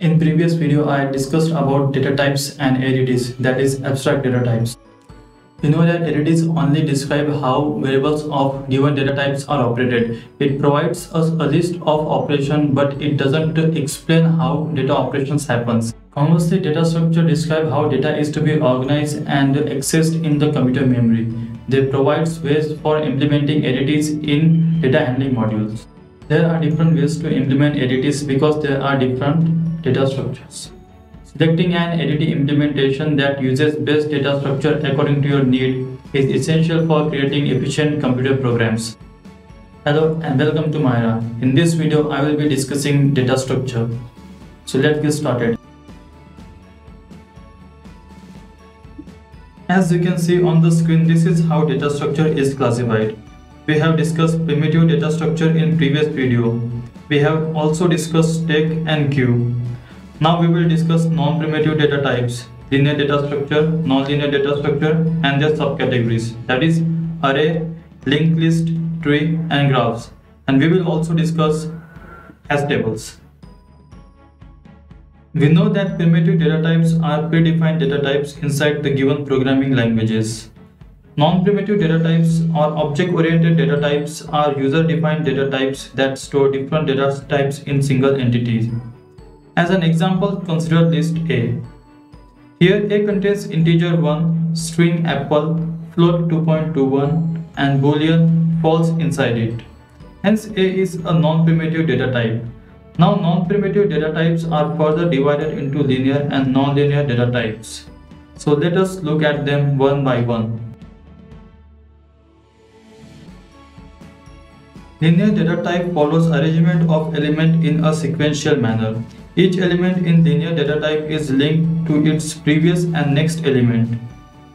In previous video, I discussed about data types and ADTs, that is abstract data types. You know that ADTs only describe how variables of given data types are operated. It provides us a list of operation, but it doesn't explain how data operations happens. Conversely, data structure describe how data is to be organized and accessed in the computer memory. They provide ways for implementing ADTs in data handling modules. There are different ways to implement ADTs because there are different data structures. Selecting an ADT implementation that uses best data structure according to your need is essential for creating efficient computer programs. Hello and welcome to Myraah. In this video, I will be discussing data structure. So let's get started. As you can see on the screen, this is how data structure is classified. We have discussed primitive data structure in previous video. We have also discussed stack and queue. Now we will discuss non-primitive data types, linear data structure, non-linear data structure and their subcategories that is array, linked list, tree and graphs and we will also discuss hash tables. We know that primitive data types are predefined data types inside the given programming languages. Non-primitive data types or object-oriented data types are user-defined data types that store different data types in single entities. As an example, consider list A. Here A contains integer 1, string apple, float 2.21 and boolean false inside it. Hence A is a non-primitive data type. Now non-primitive data types are further divided into linear and non-linear data types. So let us look at them one by one. Linear data type follows arrangement of element in a sequential manner. Each element in linear data type is linked to its previous and next element.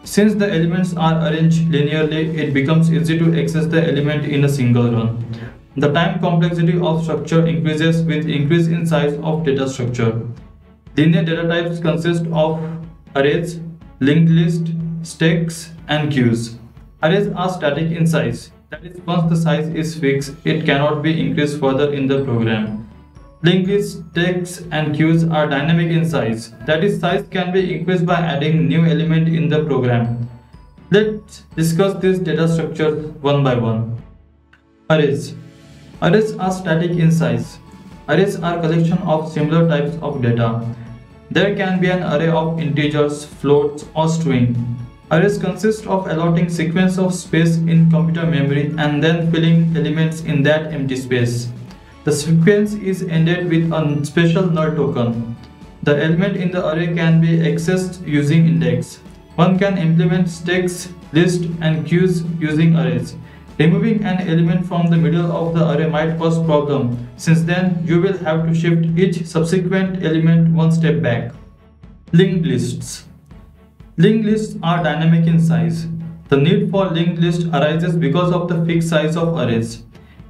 Since the elements are arranged linearly, it becomes easy to access the element in a single run. The time complexity of structure increases with increase in size of data structure. Linear data types consist of arrays, linked list, stacks, and queues. Arrays are static in size. That is, once the size is fixed, it cannot be increased further in the program. Linked list, stacks, and queues are dynamic in size. That is, size can be increased by adding new element in the program. Let's discuss this data structure one by one. Arrays. Arrays are static in size. Arrays are collection of similar types of data. There can be an array of integers, floats, or string. Arrays consist of allotting sequence of space in computer memory and then filling elements in that empty space. The sequence is ended with a special null token. The element in the array can be accessed using index. One can implement stacks, lists, and queues using arrays. Removing an element from the middle of the array might cause problem since then you will have to shift each subsequent element one step back. Linked lists Linked lists are dynamic in size. The need for linked list arises because of the fixed size of arrays.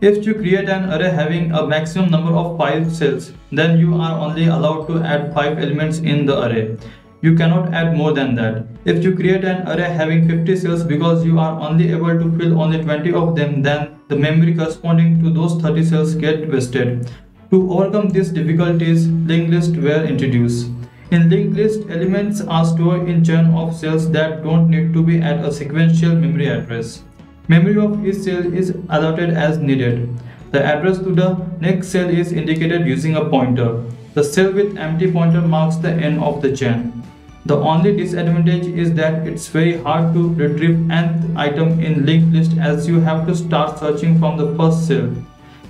If you create an array having a maximum number of 5 cells, then you are only allowed to add 5 elements in the array. You cannot add more than that. If you create an array having 50 cells because you are only able to fill only 20 of them, then the memory corresponding to those 30 cells get wasted. To overcome these difficulties, linked lists were introduced. In linked list, elements are stored in churn of cells that don't need to be at a sequential memory address. Memory of each cell is allotted as needed. The address to the next cell is indicated using a pointer. The cell with empty pointer marks the end of the chain. The only disadvantage is that it's very hard to retrieve an item in linked list as you have to start searching from the first cell.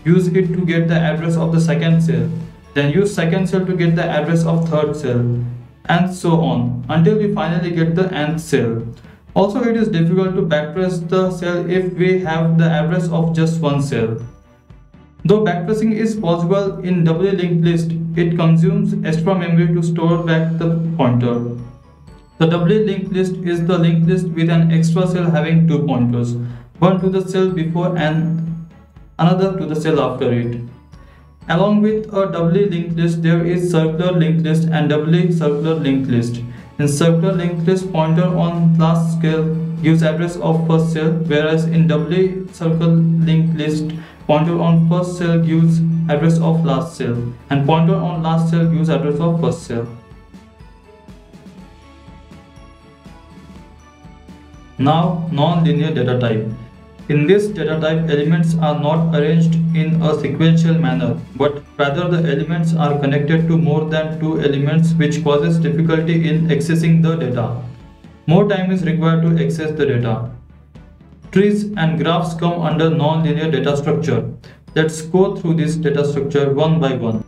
Use it to get the address of the second cell. Then use second cell to get the address of third cell and so on until we finally get the nth cell. Also it is difficult to backtrace the cell if we have the address of just one cell. Though backtracing is possible in doubly linked list, it consumes extra memory to store back the pointer. The doubly linked list is the linked list with an extra cell having two pointers, one to the cell before and another to the cell after it. Along with a doubly linked list, there is circular linked list and doubly circular linked list. In circular linked list, pointer on last cell gives address of first cell, whereas in doubly circle linked list, Pointer on first cell gives address of last cell and pointer on last cell gives address of first cell. Now non-linear data type. In this data type, elements are not arranged in a sequential manner, but rather the elements are connected to more than two elements which causes difficulty in accessing the data. More time is required to access the data. Trees and graphs come under non-linear data structure. Let's go through this data structure one by one.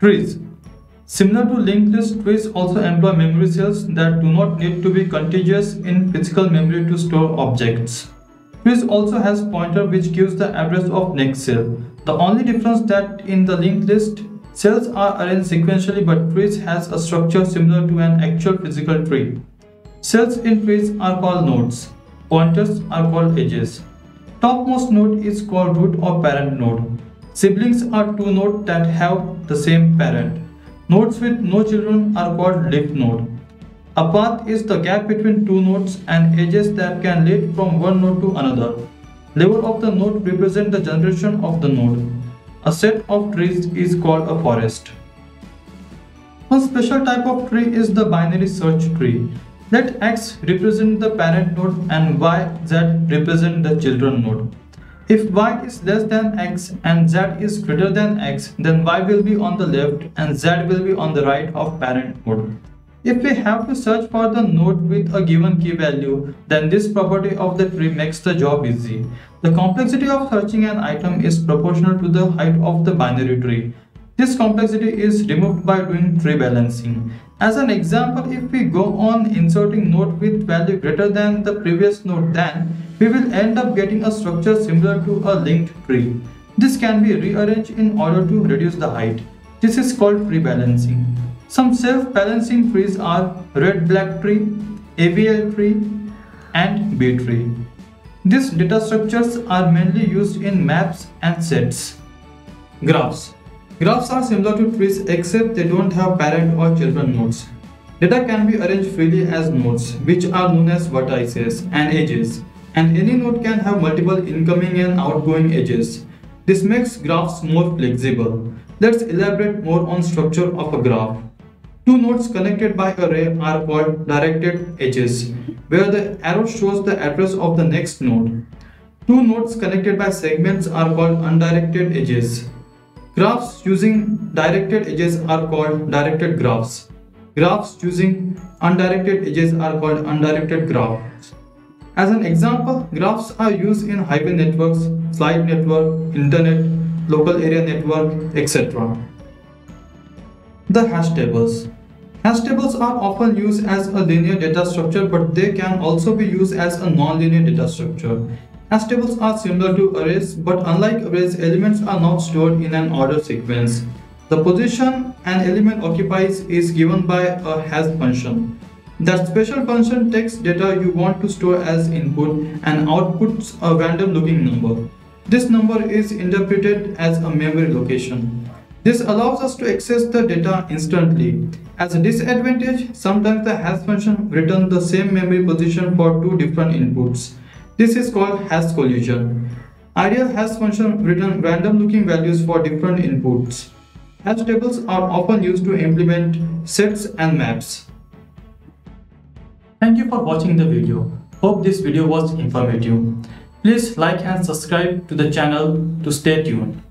Trees. Similar to linked list, trees also employ memory cells that do not need to be contiguous in physical memory to store objects. Trees also has pointer which gives the address of next cell. The only difference that in the linked list, cells are arranged sequentially but trees has a structure similar to an actual physical tree. Cells in trees are called nodes. Pointers are called edges. Topmost node is called root or parent node. Siblings are two nodes that have the same parent. Nodes with no children are called leaf node. A path is the gap between two nodes and edges that can lead from one node to another. Level of the node represent the generation of the node. A set of trees is called a forest. One special type of tree is the binary search tree. Let x represent the parent node and y, z represent the children node. If y is less than x and z is greater than x, then y will be on the left and z will be on the right of parent node. If we have to search for the node with a given key value, then this property of the tree makes the job easy. The complexity of searching an item is proportional to the height of the binary tree. This complexity is removed by doing tree balancing. As an example, if we go on inserting node with value greater than the previous node then we will end up getting a structure similar to a linked tree. This can be rearranged in order to reduce the height. This is called tree balancing. Some self-balancing trees are red-black tree, AVL tree and B tree. These data structures are mainly used in maps and sets. Graphs Graphs are similar to trees except they don't have parent or children nodes. Data can be arranged freely as nodes, which are known as vertices and edges, and any node can have multiple incoming and outgoing edges. This makes graphs more flexible. Let's elaborate more on structure of a graph. Two nodes connected by a ray are called directed edges, where the arrow shows the address of the next node. Two nodes connected by segments are called undirected edges, Graphs using directed edges are called directed graphs. Graphs using undirected edges are called undirected graphs. As an example, graphs are used in highway networks, flight network, internet, local area network, etc. The hash tables. Hash tables are often used as a linear data structure but they can also be used as a non-linear data structure. Hash tables are similar to arrays, but unlike arrays, elements are not stored in an order sequence. The position an element occupies is given by a hash function. That special function takes data you want to store as input and outputs a random looking number. This number is interpreted as a memory location. This allows us to access the data instantly. As a disadvantage, sometimes the hash function returns the same memory position for two different inputs. This is called hash collision. Ideal hash function return random looking values for different inputs. Hash tables are often used to implement sets and maps. Thank you for watching the video. Hope this video was informative. Please like and subscribe to the channel to stay tuned.